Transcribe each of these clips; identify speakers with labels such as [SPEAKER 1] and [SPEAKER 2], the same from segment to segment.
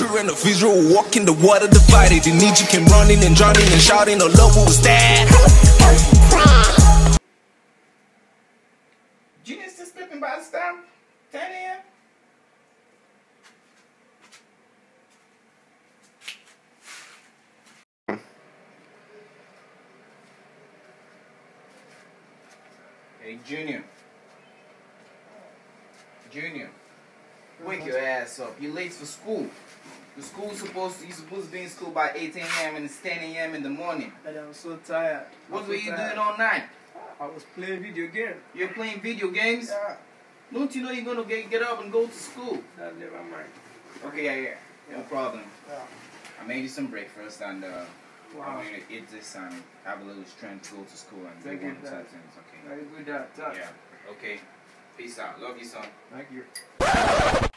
[SPEAKER 1] children of Israel walking the water divided. In Egypt came running and drowning and shouting, was
[SPEAKER 2] by the stamp? 10 a.m.? Hey, Junior. Junior. Wake your ass up. You're late for school. The school's supposed to, you're supposed to be in school by 8 a.m. and it's 10 a.m. in the morning.
[SPEAKER 3] And I'm so tired.
[SPEAKER 2] What
[SPEAKER 3] I'm
[SPEAKER 2] were
[SPEAKER 3] so
[SPEAKER 2] you
[SPEAKER 3] tired.
[SPEAKER 2] doing all night?
[SPEAKER 3] I was playing video game.
[SPEAKER 2] You're playing video games?
[SPEAKER 3] Yeah.
[SPEAKER 2] Don't you know you're gonna get, get up and go to school?
[SPEAKER 3] That never mind.
[SPEAKER 2] Okay, yeah, yeah. No problem.
[SPEAKER 3] Yeah.
[SPEAKER 2] I made you some breakfast and uh, I'm
[SPEAKER 3] Wow.
[SPEAKER 2] going to eat this and have a little strength to go to school and
[SPEAKER 3] Thank
[SPEAKER 2] do
[SPEAKER 3] you,
[SPEAKER 2] one
[SPEAKER 3] Dad.
[SPEAKER 2] such things. Okay.
[SPEAKER 3] Very good that.
[SPEAKER 2] Yeah. Okay. Peace out. Love you, son.
[SPEAKER 3] Thank you.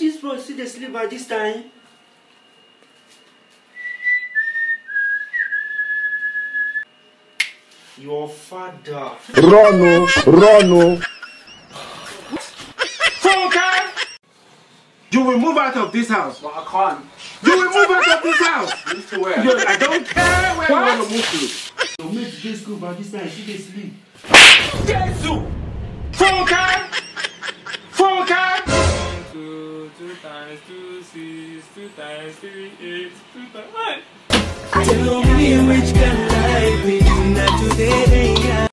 [SPEAKER 4] This boy still dey sleep by this time. Your father.
[SPEAKER 5] Run, run.
[SPEAKER 4] Funka! You will move out of this house.
[SPEAKER 3] But I can't.
[SPEAKER 4] You will move out of this house.
[SPEAKER 3] Move to where?
[SPEAKER 4] Yo, I don't care where
[SPEAKER 3] What?
[SPEAKER 4] you want to move to. Your mate dey school by this time. She dey sleep.
[SPEAKER 3] Jesus! Two, times two, six, two times three, eight, two times.
[SPEAKER 6] Tell me which